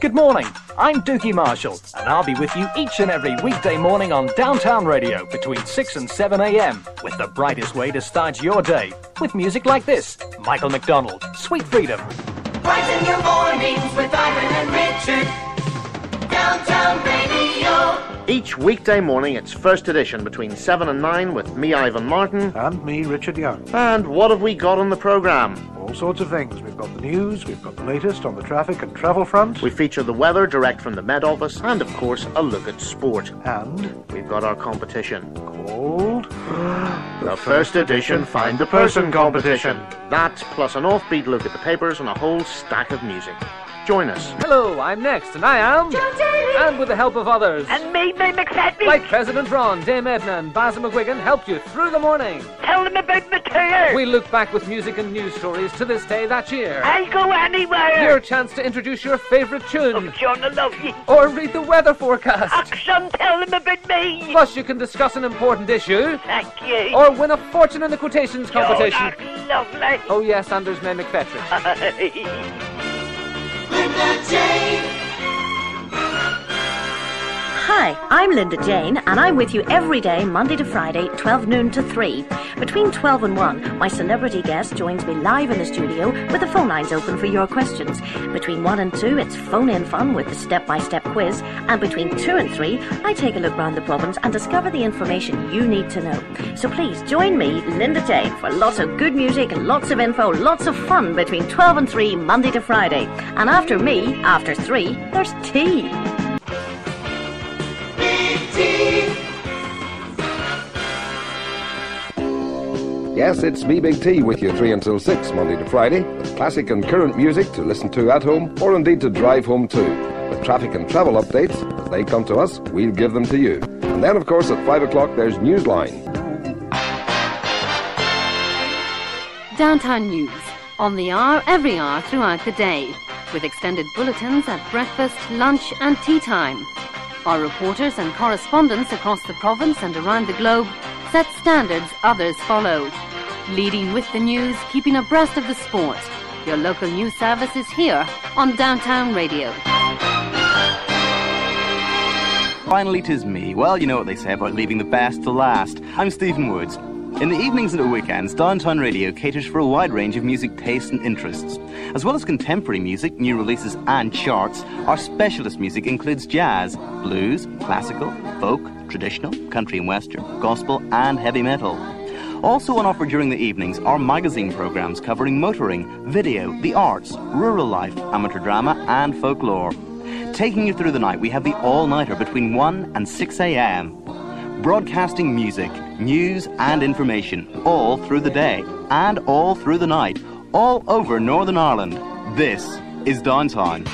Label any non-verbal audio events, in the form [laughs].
Good morning, I'm Dougie Marshall, and I'll be with you each and every weekday morning on Downtown Radio between 6 and 7 a.m. with the brightest way to start your day with music like this Michael McDonald, Sweet Freedom. Brighten your mornings with Ivan and Richard. Downtown Radio. Each weekday morning, it's first edition between 7 and 9 with me, Ivan Martin. And me, Richard Young. And what have we got on the programme? All sorts of things. We've got the news, we've got the latest on the traffic and travel front. We feature the weather direct from the Met Office, and of course, a look at sport. And We've got our competition. called The first edition Find the Person competition. That, plus an offbeat look at the papers and a whole stack of music. Join us. Hello, I'm next, and I am. And with the help of others. And me, me McFadden. like President Ron, Dame Edna, and Basil McGuigan help you through the morning. Tell them about the tour. We look back with music and news stories to this day that year. I'll go anywhere. Your chance to introduce your favourite tune. Oh, John, I love you. Or read the weather forecast. Action, tell them about me. Plus, you can discuss an important issue. Thank you. Or win a fortune in the quotations competition. Oh, lovely. Oh, yes, and there's May McFetridge. [laughs] Lynda Jayne. I'm Lynda Jayne, and I'm with you every day, Monday to Friday, 12 noon to 3. Between 12 and 1, my celebrity guest joins me live in the studio with the phone lines open for your questions. Between 1 and 2, it's phone in fun with the step by step quiz. And between 2 and 3, I take a look round the province and discover the information you need to know. So please join me, Lynda Jayne, for lots of good music, lots of info, lots of fun between 12 and 3, Monday to Friday. And after me, after 3, there's tea. Yes, it's me, Big T, with you 3 until 6, Monday to Friday, with classic and current music to listen to at home or indeed to drive home to. With traffic and travel updates, as they come to us, we'll give them to you. And then, of course, at 5 o'clock, there's Newsline. Downtown News. On the hour, every hour throughout the day. With extended bulletins at breakfast, lunch, and tea time. Our reporters and correspondents across the province and around the globe set standards others follow. Leading with the news, keeping abreast of the sport. Your local news service is here on Downtown Radio. Finally, tis me. Well, you know what they say about leaving the best to last. I'm Stephen Woods. In the evenings and at weekends, Downtown Radio caters for a wide range of music tastes and interests. As well as contemporary music, new releases, and charts, our specialist music includes jazz, blues, classical, folk, traditional, country and western, gospel, and heavy metal. Also on offer during the evenings are magazine programs covering motoring, video, the arts, rural life, amateur drama, and folklore. Taking you through the night, we have the all-nighter between 1 and 6 a.m. Broadcasting music, news, and information all through the day and all through the night, all over Northern Ireland. This is Downtown.